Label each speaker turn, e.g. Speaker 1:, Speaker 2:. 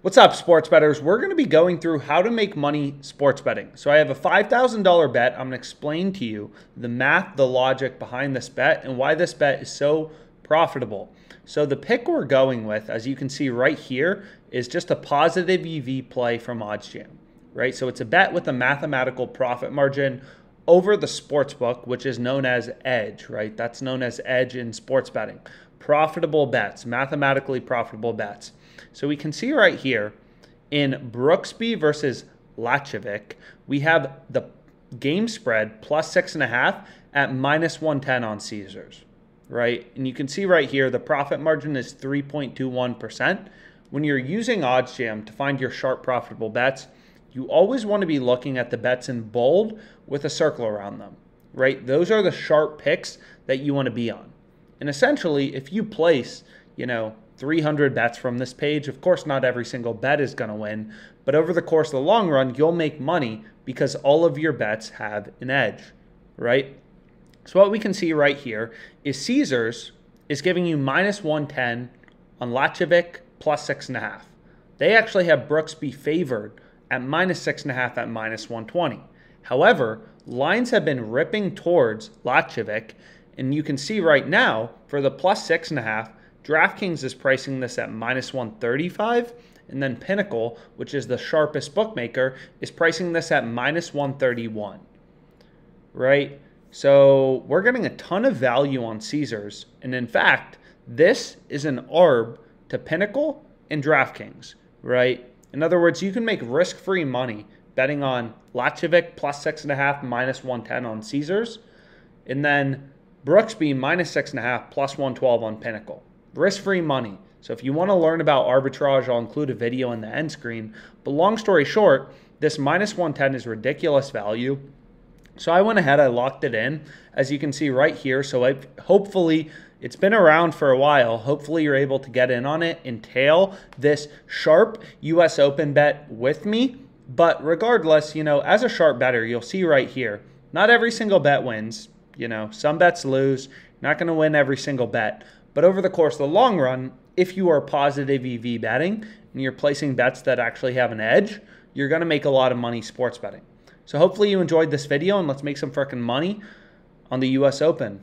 Speaker 1: What's up, sports bettors? We're going to be going through how to make money sports betting. So, I have a $5,000 bet. I'm going to explain to you the math, the logic behind this bet, and why this bet is so profitable. So, the pick we're going with, as you can see right here, is just a positive EV play from OddsJam, right? So, it's a bet with a mathematical profit margin over the sports book, which is known as edge, right? That's known as edge in sports betting. Profitable bets, mathematically profitable bets. So we can see right here in Brooksby versus Lajovic, we have the game spread plus six and a half at minus 110 on Caesars, right? And you can see right here the profit margin is 3.21%. When you're using OddsJam to find your sharp profitable bets, you always want to be looking at the bets in bold with a circle around them, right? Those are the sharp picks that you want to be on. And essentially, if you place, you know, 300 bets from this page. Of course, not every single bet is going to win, but over the course of the long run, you'll make money because all of your bets have an edge, right? So, what we can see right here is Caesars is giving you minus 110 on Lajovic plus six and a half. They actually have Brooksby favored at minus six and a half at minus 120. However, lines have been ripping towards Lajovic, and you can see right now for the plus six and a half, DraftKings is pricing this at minus 135. And then Pinnacle, which is the sharpest bookmaker, is pricing this at minus 131. Right? So we're getting a ton of value on Caesars. And in fact, this is an ARB to Pinnacle and DraftKings, right? In other words, you can make risk free money betting on Lajovic plus six and a half, minus 110 on Caesars, and then Brooksby minus six and a half, plus 112 on Pinnacle risk free money. So if you want to learn about arbitrage, I'll include a video in the end screen. But long story short, this minus 110 is ridiculous value. So I went ahead, I locked it in, as you can see right here. So I've, hopefully, it's been around for a while. Hopefully, you're able to get in on it and tail this sharp US Open bet with me. But regardless, you know, as a sharp bettor, you'll see right here, not every single bet wins. You know, some bets lose. Not going to win every single bet. But over the course of the long run, if you are positive EV betting and you're placing bets that actually have an edge, you're going to make a lot of money sports betting. So hopefully you enjoyed this video and let's make some freaking money on the US Open.